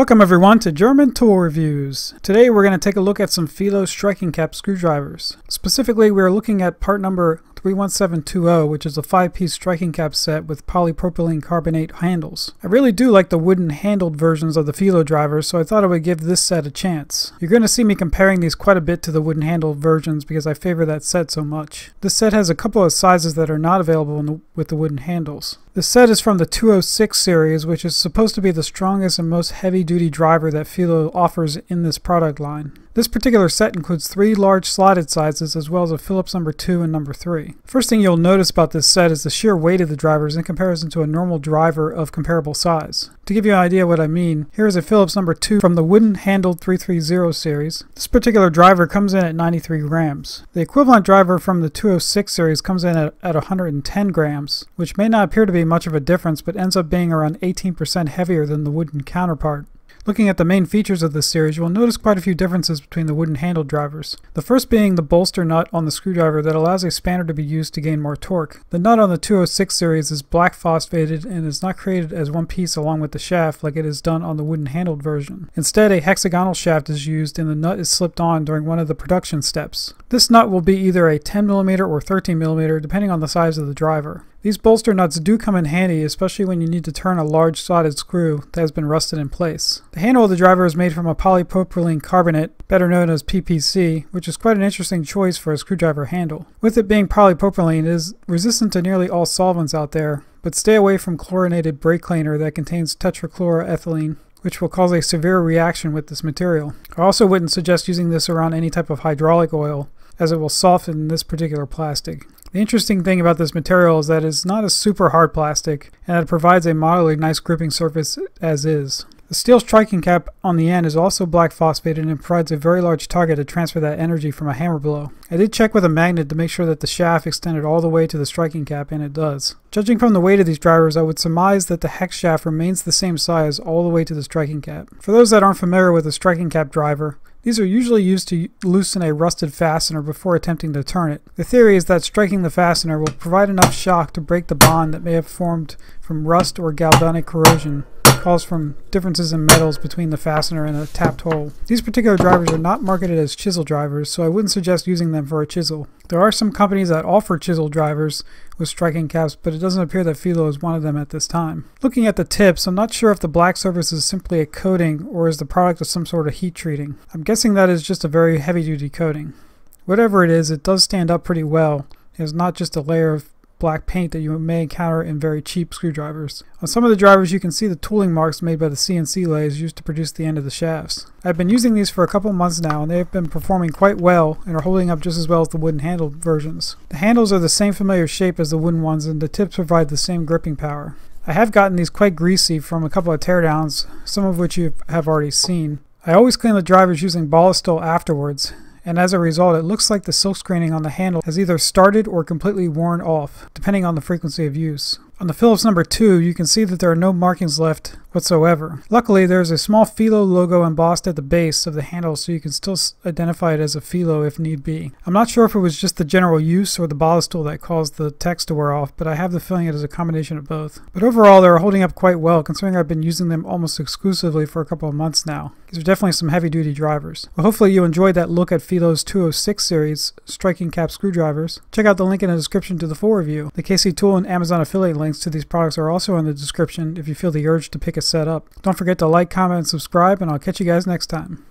Welcome everyone to German Tool Reviews. Today we're going to take a look at some Felo striking cap screwdrivers. Specifically we're looking at part number 31720, which is a 5-piece striking cap set with polypropylene carbonate handles. I really do like the wooden handled versions of the Felo drivers, so I thought I would give this set a chance. You're going to see me comparing these quite a bit to the wooden handled versions because I favor that set so much. This set has a couple of sizes that are not available the, with the wooden handles. The set is from the 206 series, which is supposed to be the strongest and most heavy-duty driver that Felo offers in this product line. This particular set includes three large slotted sizes as well as a Phillips number 2 and number 3. First thing you'll notice about this set is the sheer weight of the drivers in comparison to a normal driver of comparable size. To give you an idea what I mean, here is a Phillips number 2 from the wooden handled 330 series. This particular driver comes in at 93 grams. The equivalent driver from the 206 series comes in at, at 110 grams, which may not appear to be much of a difference but ends up being around 18% heavier than the wooden counterpart. Looking at the main features of this series, you will notice quite a few differences between the wooden handled drivers. The first being the bolster nut on the screwdriver that allows a spanner to be used to gain more torque. The nut on the 206 series is black phosphated and is not created as one piece along with the shaft like it is done on the wooden handled version. Instead, a hexagonal shaft is used and the nut is slipped on during one of the production steps. This nut will be either a 10mm or 13mm depending on the size of the driver. These bolster nuts do come in handy, especially when you need to turn a large slotted screw that has been rusted in place. The handle of the driver is made from a polypropylene carbonate, better known as PPC, which is quite an interesting choice for a screwdriver handle. With it being polypropylene, it is resistant to nearly all solvents out there, but stay away from chlorinated brake cleaner that contains tetrachloroethylene which will cause a severe reaction with this material. I also wouldn't suggest using this around any type of hydraulic oil, as it will soften this particular plastic. The interesting thing about this material is that it's not a super hard plastic and it provides a moderately nice gripping surface as is. The steel striking cap on the end is also black phosphated and provides a very large target to transfer that energy from a hammer blow. I did check with a magnet to make sure that the shaft extended all the way to the striking cap and it does. Judging from the weight of these drivers, I would surmise that the hex shaft remains the same size all the way to the striking cap. For those that aren't familiar with a striking cap driver, these are usually used to loosen a rusted fastener before attempting to turn it. The theory is that striking the fastener will provide enough shock to break the bond that may have formed from rust or galvanic corrosion caused from differences in metals between the fastener and the tapped hole. These particular drivers are not marketed as chisel drivers, so I wouldn't suggest using them for a chisel. There are some companies that offer chisel drivers with striking caps, but it doesn't appear that Felo is one of them at this time. Looking at the tips, I'm not sure if the black surface is simply a coating or is the product of some sort of heat treating. I'm guessing that is just a very heavy duty coating. Whatever it is, it does stand up pretty well. It's not just a layer of black paint that you may encounter in very cheap screwdrivers. On some of the drivers you can see the tooling marks made by the CNC lathes used to produce the end of the shafts. I've been using these for a couple months now and they have been performing quite well and are holding up just as well as the wooden handled versions. The handles are the same familiar shape as the wooden ones and the tips provide the same gripping power. I have gotten these quite greasy from a couple of teardowns, some of which you have already seen. I always clean the drivers using Ballistol afterwards, and as a result it looks like the silk screening on the handle has either started or completely worn off, depending on the frequency of use. On the Phillips number 2, you can see that there are no markings left whatsoever. Luckily, there's a small Felo logo embossed at the base of the handle so you can still identify it as a Felo if need be. I'm not sure if it was just the general use or the Ballistol that caused the text to wear off, but I have the feeling it is a combination of both. But overall, they're holding up quite well considering I've been using them almost exclusively for a couple of months now. These are definitely some heavy duty drivers. Well, hopefully you enjoyed that look at Felo's 206 series striking cap screwdrivers. Check out the link in the description to the full review. The KC Tool and Amazon affiliate links to these products are also in the description if you feel the urge to pick a set up. Don't forget to like, comment, and subscribe, and I'll catch you guys next time.